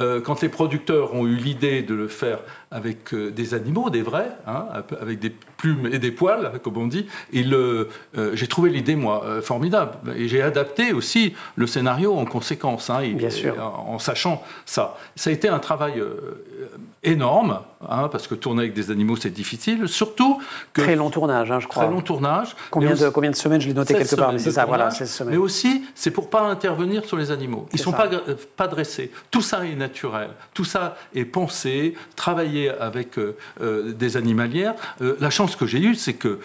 euh, quand les producteurs ont eu l'idée de le faire avec euh, des animaux, des vrais, hein, avec des plumes et des poils, comme on dit, euh, j'ai trouvé l'idée, moi, formidable. Et j'ai adapté aussi le scénario en conséquence, hein, Bien sûr. En, sachant ça. Ça a été un travail énorme, hein, parce que tourner avec des animaux, c'est difficile. Surtout que... Très long tournage, je crois. Très long tournage. Combien, de, combien de semaines Je l'ai noté quelque part, mais c'est ça, voilà, Mais aussi, c'est pour pas intervenir sur les animaux. Ils sont pas, pas dressés. Tout ça est naturel. Tout ça est pensé, travaillé avec euh, euh, des animalières. Euh, la chance que j'ai eue, c'est que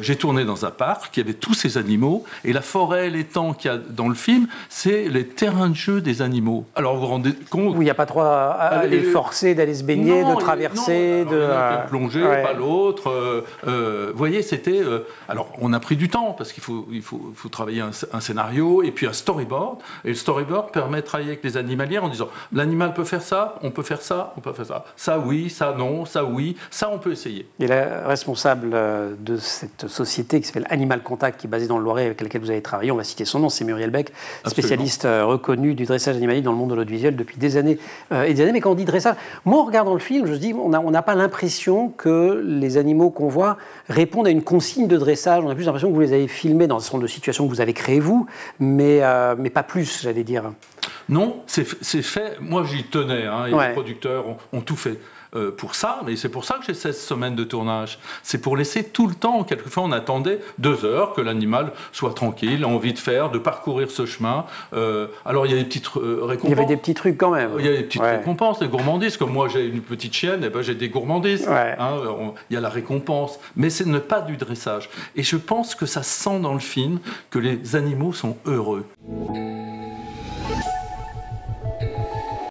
j'ai tourné dans un parc, il y avait tous ces animaux, et la forêt, l'étang qu'il y a dans le film, c'est les terrains de jeu des animaux. Alors vous vous rendez compte Où il n'y a pas trop à, aller forcer d'aller se baigner, de traverser, de plonger, pas l'autre. vous voyez, c'était. alors on a pris du temps parce qu'il faut, il faut, faut travailler un, un, scénario et puis un storyboard. Et le storyboard permet de travailler avec les animalières en disant l'animal peut faire ça, on peut faire ça, on peut faire ça. Ça oui, ça non, ça oui, ça on peut essayer. Et la responsable euh, de cette société qui s'appelle Animal Contact, qui est basée dans le Loiret, avec laquelle vous avez travaillé, on va citer son nom, c'est Muriel Beck, spécialiste euh, reconnu du dressage animalier dans le monde de l'audiovisuel depuis des années euh, et des années. Mais quand on dit dressage, moi en regardant le film, je dis, on n'a pas l'impression que les animaux qu'on voit répondent à une consigne de dressage. On a plus l'impression que vous les avez filmés dans un certain de situations que vous avez créées vous, mais, mais pas plus, j'allais dire. Non, c'est fait. Moi, j'y tenais. Hein, et les producteurs ont, tout fait. Euh, pour ça, mais c'est pour ça que j'ai 16 semaines de tournage. C'est pour laisser tout le temps, quelquefois on attendait deux heures que l'animal soit tranquille, a envie de faire, de parcourir ce chemin. Euh, alors il y a des petites récompenses. Il y avait des petits trucs quand même. Il y a des petites récompenses, des gourmandises. Comme moi j'ai une petite chienne, et eh ben j'ai des gourmandises. Hein, il y a la récompense, mais ce n'est pas du dressage. Et je pense que ça sent dans le film que les animaux sont heureux.